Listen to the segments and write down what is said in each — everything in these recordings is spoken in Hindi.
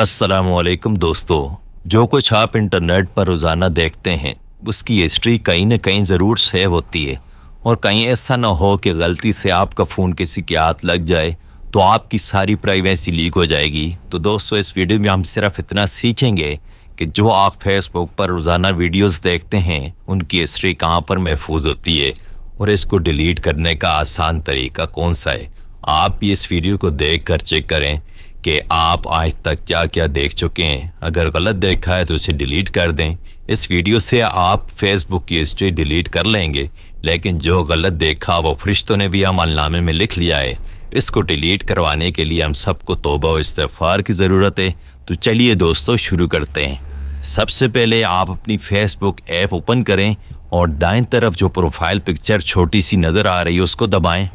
असलकुम दोस्तों, जो कुछ आप इंटरनेट पर रोज़ाना देखते हैं, उसकी हिस्ट्री कहीं ना कहीं ज़रूर सेव होती है। और कहीं ऐसा ना हो कि गलती से आपका फ़ोन किसी के हाथ लग जाए तो आपकी सारी प्राइवेसी लीक हो जाएगी। तो दोस्तों, इस वीडियो में हम सिर्फ़ इतना सीखेंगे कि जो आप फेसबुक पर रोज़ाना वीडियोस देखते हैं, उनकी हिस्ट्री कहाँ पर महफूज होती है और इसको डिलीट करने का आसान तरीका कौन सा है। आप भी इस वीडियो को देख कर चेक करें कि आप आज तक क्या क्या देख चुके हैं। अगर गलत देखा है तो उसे डिलीट कर दें। इस वीडियो से आप फेसबुक की हिस्ट्री डिलीट कर लेंगे। लेकिन जो गलत देखा, वो फरिश्तों ने भी अमलनामे में लिख लिया है। इसको डिलीट करवाने के लिए हम सबको तोबा और इस्तफ़ार की ज़रूरत है। तो चलिए दोस्तों, शुरू करते हैं। सबसे पहले आप अपनी फेसबुक ऐप ओपन करें और दाएँ तरफ़ जो प्रोफ़ाइल पिक्चर छोटी सी नज़र आ रही है, उसको दबाएँ।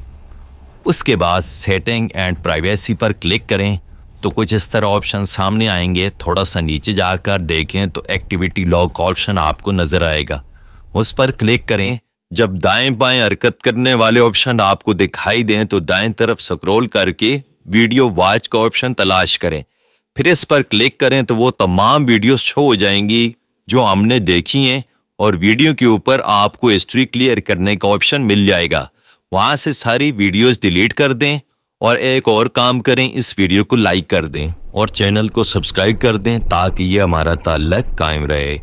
उसके बाद सेटिंग एंड प्राइवेसी पर क्लिक करें। तो कुछ इस तरह ऑप्शन सामने आएँगे थोड़ा सा नीचे जाकर देखें तो एक्टिविटी लॉक ऑप्शन आपको नज़र आएगा। उस पर क्लिक करें। जब दाएँ बाएँ हरकत करने वाले ऑप्शन आपको दिखाई दें तो दाएँ तरफ़ स्क्रॉल करके वीडियो वॉच का ऑप्शन तलाश करें। फिर इस पर क्लिक करें तो वो तमाम वीडियो शो हो जाएँगी जो हमने देखी हैं और वीडियो के ऊपर आपको हिस्ट्री क्लियर करने का ऑप्शन मिल जाएगा। वहाँ से सारी वीडियोस डिलीट कर दें और एक और काम करें, इस वीडियो को लाइक कर दें और चैनल को सब्सक्राइब कर दें ताकि ये हमारा ताल्लक कायम रहे।